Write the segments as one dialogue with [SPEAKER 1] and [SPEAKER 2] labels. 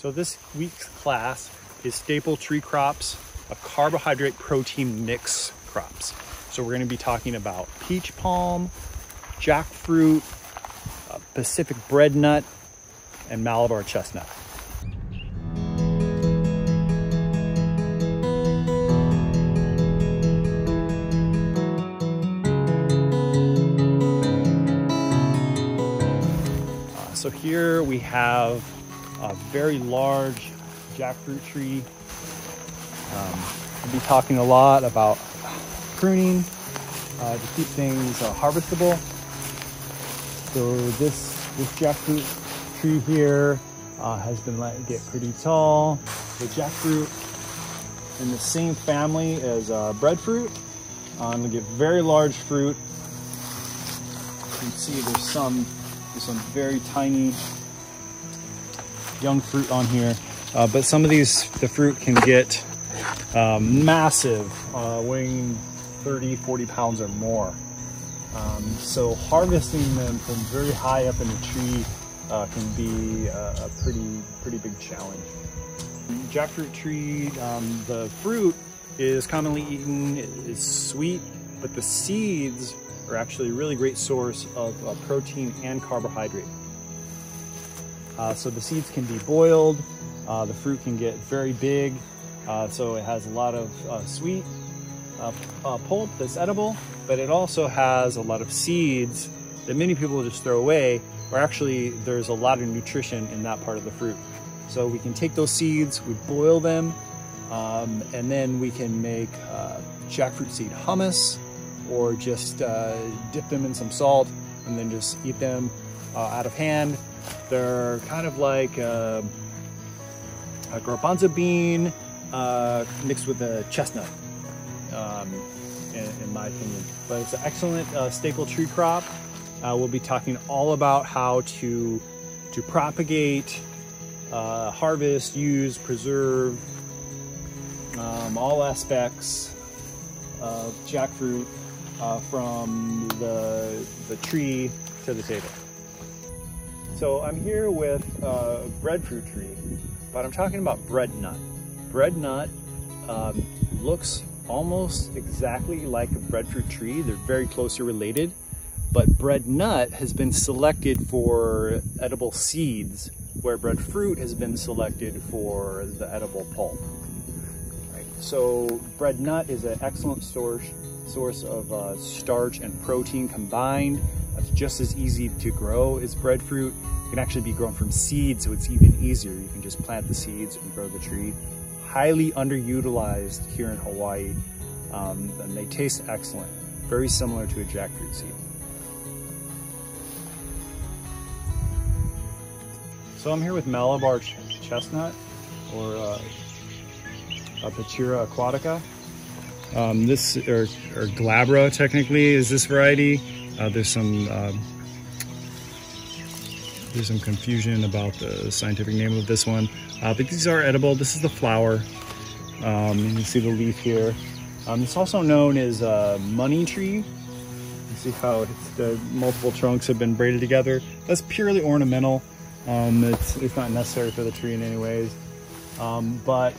[SPEAKER 1] So this week's class is staple tree crops, a carbohydrate protein mix crops. So we're gonna be talking about peach palm, jackfruit, uh, Pacific bread nut, and Malabar chestnut. Uh, so here we have a very large jackfruit tree. Um, we'll be talking a lot about pruning uh, to keep things uh, harvestable. So this this jackfruit tree here uh, has been let get pretty tall. The jackfruit in the same family as uh, breadfruit. Um, they get very large fruit. You can see there's some there's some very tiny young fruit on here. Uh, but some of these, the fruit can get um, massive, uh, weighing 30, 40 pounds or more. Um, so harvesting them from very high up in the tree uh, can be a, a, pretty, pretty big challenge. Jackfruit tree, um, the fruit is commonly eaten, is sweet, but the seeds are actually a really great source of uh, protein and carbohydrate. Uh, so the seeds can be boiled, uh, the fruit can get very big, uh, so it has a lot of uh, sweet uh, uh, pulp that's edible, but it also has a lot of seeds that many people just throw away, where actually there's a lot of nutrition in that part of the fruit. So we can take those seeds, we boil them, um, and then we can make jackfruit seed hummus, or just dip them in some salt and then just eat them out of hand they're kind of like uh, a garbanzo bean uh, mixed with a chestnut, um, in, in, my opinion. But it's an excellent uh, staple tree crop. Uh, we'll be talking all about how to to propagate, uh, harvest, use, preserve um, all aspects of jackfruit uh, from the the tree to the table. So I'm here with a breadfruit tree, but I'm talking about bread nut. Bread nut um, looks almost exactly like a breadfruit tree. They're very closely related, but bread nut has been selected for edible seeds, where breadfruit has been selected for the edible pulp. So bread nut is an excellent source source of uh, starch and protein combined. It's just as easy to grow as breadfruit. It can actually be grown from seeds, so it's even easier. You can just plant the seeds and grow the tree. Highly underutilized here in Hawaii, um, and they taste excellent. Very similar to a jackfruit seed. So I'm here with Malabar ch chestnut, or uh, Pachira aquatica. Um, this, or, or glabra technically, is this variety. Uh, there's some uh, there's some confusion about the scientific name of this one, uh, but these are edible. This is the flower. Um, you can see the leaf here. Um, it's also known as a money tree. You see how the multiple trunks have been braided together. That's purely ornamental. Um, it's, it's not necessary for the tree in any ways. Um, but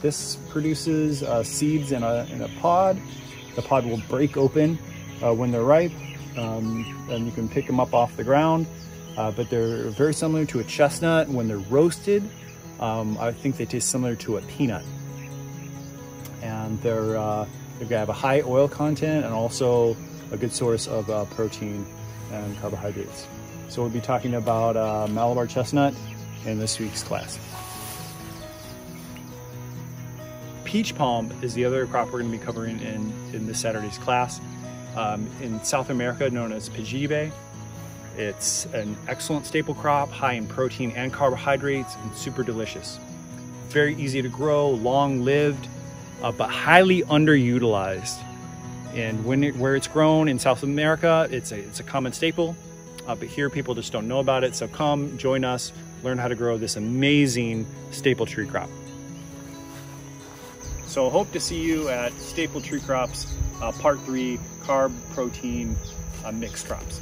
[SPEAKER 1] this produces uh, seeds in a, in a pod. The pod will break open uh, when they're ripe um, and you can pick them up off the ground. Uh, but they're very similar to a chestnut. When they're roasted, um, I think they taste similar to a peanut. And they're, uh, they have a high oil content and also a good source of uh, protein and carbohydrates. So we'll be talking about uh, Malabar chestnut in this week's class. Peach palm is the other crop we're going to be covering in, in this Saturday's class um, in South America known as Pijibe. It's an excellent staple crop, high in protein and carbohydrates, and super delicious. Very easy to grow, long-lived, uh, but highly underutilized. And when it, where it's grown in South America, it's a, it's a common staple, uh, but here people just don't know about it. So come join us, learn how to grow this amazing staple tree crop. So hope to see you at Staple Tree Crops uh, Part 3 Carb Protein uh, Mixed Crops.